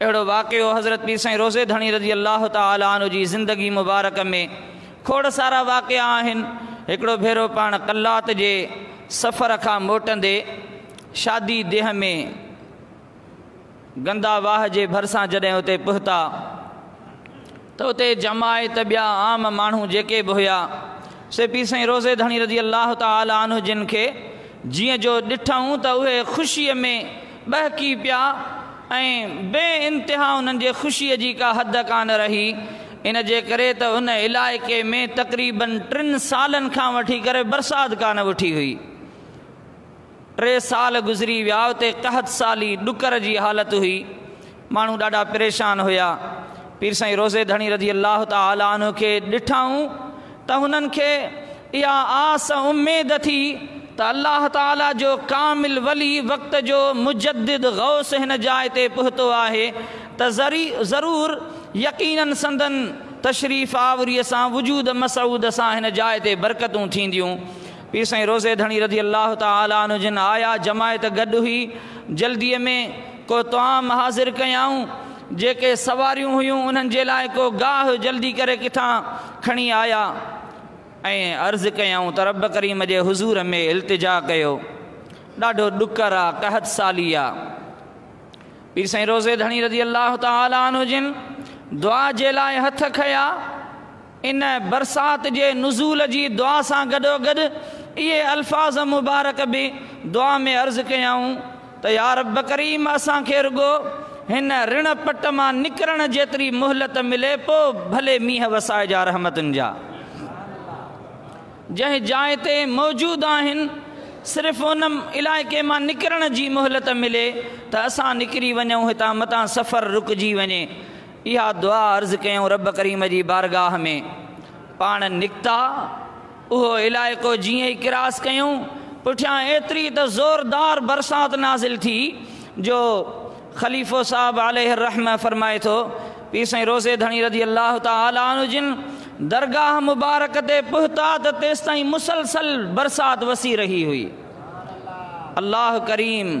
اڑو واقع حضرت پیسے روزے دھنی رضی اللہ تعالیٰ زندگی مبارک میں کھوڑ سارا واقعہ ایکڑوں بیرو پان کلات کے سفر کا موٹندے شادی دیہ میں گندا واحد بھرسا جی وہ پہتا تو اتنے جمائے تیام مہے بھی ہوا سو پی سو روزے دھی رضی اللہ تعالیٰہ جن کے جی جو ڈوں تو وہ خوشی میں بہکی پیا بے انتہا ان کے خوشی کی کا حد کان رہی ان کے انکے میں تقریباً ٹن سال ویسے برسات کان اٹھی ہوئی ٹے سال گزری ویا قحد سالی ڈکر کی حالت ہوئی مو ڈا پریشان ہو پیر سائی روزے دھڑی رضی اللہ تعالیٰ ڈٹ تو ان امید تھی تو اللہ تعالیٰ جو کامل ولی وقت جو مجد غوس ان جائت ہے تری ضرور یقیناً سندن تشریف آوری سے وجود مسعود سے جائیں برکتوں تھی پیسے روزے دھڑی ردی اللہ تعالیٰ جن آیا جمایت گد ہوئی، جلدی میں کو توام حاضر کیاؤں جے سوار ہوئے کوئی گا جلدی کرے کتا کھی آیا۔ ۽ عرض ڪيئون ته رب ڪريم جي حضور ۾ التجا ڪيو. ڏاڍو ڏڪر آهي ڪهت سالي آهي پير سائين روزي ڌڻي رزي الله تالا جن دعا جي لاءِ هٿ کيا ان برسات جي نزول جي دعا سان گڏوگڏ اهي الفاظ مبارڪ به دعا ۾ عرض ڪيئون ته يار رب ڪريم اسان کي رڳو هن رڻ پٽ مان نڪرڻ جيتري موهلت ملي پوءِ ڀلي مينهن وسائي جا رهمتن جا جہ جن جائ موجودہ صرف ان علاقے میں نکرنے کی جی مہلت ملے تو اصا نکری و مت سفر رُک جی وجے یہاں دعا ارض کہ رب کریم کی بارگاہ میں۔ پان نکتا وہ علاقہ جی کراس کوں پی تو زوردار برسات نازل تھی، جو خلیف صاحب علیہ رحم فرمائے تو پی سائی روزے ردی اللہ تعالہ درگاہ مبارکت پہتا تیس تائیں مسلسل برسات وسی رہی ہوئی۔ اللہ کریم